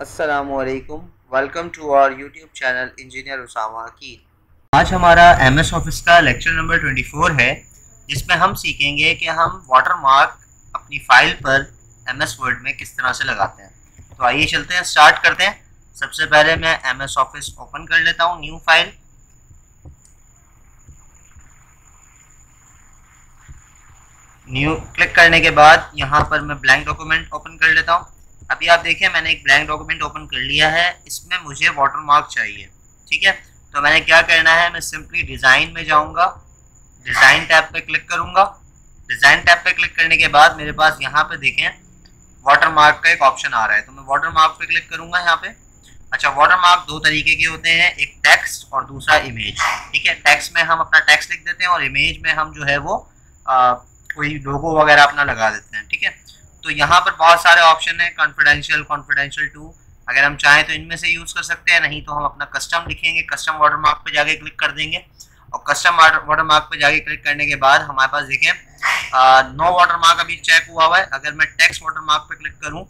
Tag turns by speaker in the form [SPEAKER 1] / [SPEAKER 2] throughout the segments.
[SPEAKER 1] असलकुम welcome to our YouTube channel engineer Usama Aqeel आज हमारा एम एस ऑफ़िस का लेक्चर नंबर 24 है, जिसमें हम सीखेंगे कि हम वाटर मार्क अपनी फ़ाइल पर एम एस वर्ड में किस तरह से लगाते हैं। तो आइए चलते हैं स्टार्ट करते हैं। सबसे पहले मैं एम एस ऑफ़िस ओपन कर लेता हूँ न्यू फ़ाइल न्यू क्लिक करने के बाद यहाँ पर मैं ब्लैंक डॉक्यूमेंट ओपन कर लेता हूँ। अभी आप देखिए मैंने एक ब्लैंक डॉक्यूमेंट ओपन कर लिया है। इसमें मुझे वाटर मार्क चाहिए ठीक है? तो मैंने क्या करना है मैं सिंपली डिज़ाइन में जाऊँगा। डिज़ाइन टैब पे क्लिक करूँगा। डिज़ाइन टैब पे क्लिक करने के बाद मेरे पास यहाँ पे देखें वाटर मार्क का एक ऑप्शन आ रहा है। तो मैं वाटर मार्क पे क्लिक करूँगा यहाँ पे। अच्छा वाटर मार्क दो तरीके के होते हैं एक टेक्स्ट और दूसरा इमेज ठीक है? टेक्स्ट में हम अपना टेक्स्ट लिख देते हैं और इमेज में हम जो है वो आ, कोई लोगो वगैरह अपना लगा देते हैं ठीक है? तो यहाँ पर बहुत सारे ऑप्शन है कॉन्फिडेंशियल कॉन्फिडेंशियल टू अगर हम चाहें तो इनमें से यूज़ कर सकते हैं, नहीं तो हम अपना कस्टम लिखेंगे कस्टम वाटर मार्क पर जाके क्लिक कर देंगे। और कस्टम वाटर मार्क पर जाके क्लिक करने के बाद हमारे पास देखें नो वाटर मार्क अभी चेक हुआ हुआ है। अगर मैं टेक्स्ट वाटर मार्क पर क्लिक करूँ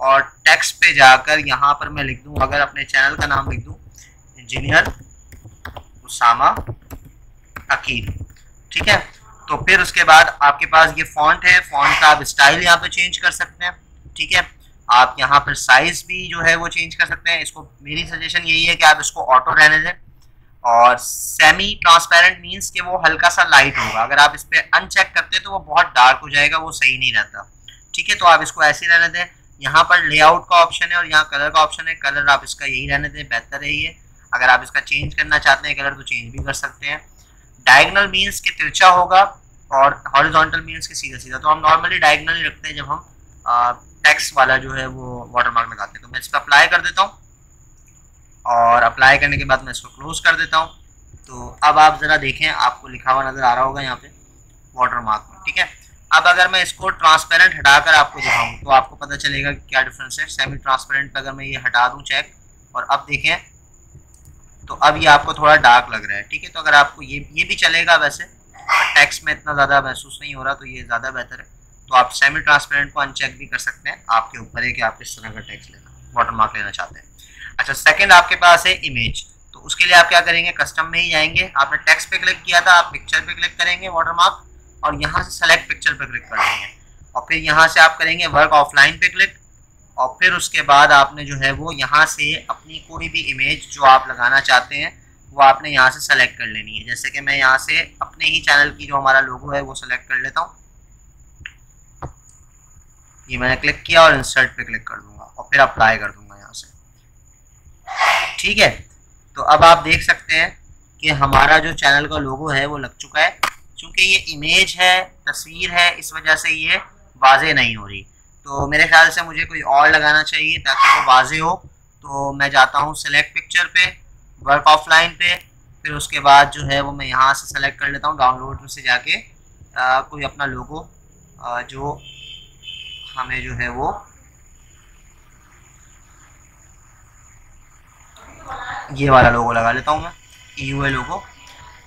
[SPEAKER 1] और टेक्स्ट पे जाकर यहाँ पर मैं लिख दूँ, अगर अपने चैनल का नाम लिख दूँ इंजीनियर उसामा अकील। ठीक है? तो फिर उसके बाद आपके पास ये फॉन्ट है फॉन्ट का आप स्टाइल यहाँ पे चेंज कर सकते हैं, ठीक है? आप यहाँ पर साइज़ भी जो है वो चेंज कर सकते हैं। इसको मेरी सजेशन यही है कि आप इसको ऑटो रहने दें और सेमी ट्रांसपेरेंट मीन्स कि वो हल्का सा लाइट होगा। अगर आप इस पर अनचेक करते हैं तो वो बहुत डार्क हो जाएगा, वो सही नहीं रहता, ठीक है? तो आप इसको ऐसे रहने दें। यहाँ पर लेआउट का ऑप्शन है और यहाँ कलर का ऑप्शन है। कलर आप इसका यही रहने दें, बेहतर है ये। अगर आप इसका चेंज करना चाहते हैं कलर तो चेंज भी कर सकते हैं। डायगनल मीन्स के तिरछा होगा। और हॉरिजॉन्टल मीन्स के सीधा सीधा तो हम नॉर्मली डायगनल ही रखते हैं जब हम टैक्स वाला जो है वो वाटर मार्क लगाते हैं। तो मैं इस पर अप्लाई कर देता हूँ और अप्लाई करने के बाद मैं इसको क्लोज कर देता हूँ। तो अब आप ज़रा देखें, आपको लिखा हुआ नज़र आ रहा होगा यहाँ पे वाटर मार्क में ठीक है? अब अगर मैं इसको ट्रांसपेरेंट हटाकर आपको दिखाऊँ तो आपको पता चलेगा कि क्या डिफरेंस है। सेमी ट्रांसपेरेंट पर अगर मैं ये हटा दूँ चेक और अब देखें तो अब ये आपको थोड़ा डार्क लग रहा है। ठीक है? तो अगर आपको ये ये भी चलेगा वैसे टैक्स में इतना ज़्यादा महसूस नहीं हो रहा तो ये ज़्यादा बेहतर है। तो आप सेमी ट्रांसपेरेंट को अनचेक भी कर सकते हैं। आपके ऊपर है कि आप किस तरह का टैक्स लेना वाटर मार्क लेना चाहते हैं। अच्छा सेकेंड आपके पास है इमेज तो उसके लिए आप क्या करेंगे? कस्टम में ही जाएँगे। आपने टैक्स पे क्लिक किया था, आप पिक्चर पे क्लिक करेंगे वाटर मार्क और यहाँ से सेलेक्ट पिक्चर पे क्लिक कर देंगे। और फिर यहाँ से आप करेंगे वर्क ऑफलाइन पे क्लिक और फिर उसके बाद आपने जो है वो यहाँ से अपनी कोई भी इमेज जो आप लगाना चाहते हैं वो आपने यहाँ से सेलेक्ट कर लेनी है। जैसे कि मैं यहाँ से अपने ही चैनल की जो हमारा लोगो है, वो सेलेक्ट कर लेता हूँ। ये मैंने क्लिक किया और इंसर्ट पे क्लिक कर दूँगा और फिर अप्लाई कर दूँगा यहाँ से। ठीक है? तो अब आप देख सकते हैं कि हमारा जो चैनल का लोगो है, वो लग चुका है। क्योंकि ये इमेज है, तस्वीर है, इस वजह से ये वाजे नहीं हो रही। तो मेरे ख्याल से मुझे कोई और लगाना चाहिए ताकि वो वाजे हो। तो मैं जाता हूँ सेलेक्ट पिक्चर पे। वर्क ऑफलाइन पे फिर उसके बाद जो है वो मैं यहाँ से सेलेक्ट कर लेता हूँ डाउनलोड से जाके आ, कोई अपना लोगो आ, जो हमें जो है वो ये वाला लोगो लगा लेता हूँ मैं यू ए लोगो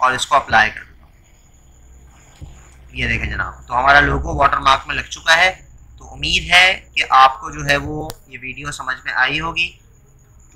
[SPEAKER 1] और इसको अप्लाई कर देता हूँ। ये देखें जनाब तो हमारा लोगो वाटर मार्क में लग चुका है तो उम्मीद है कि आपको जो है वो ये वीडियो समझ में आई होगी।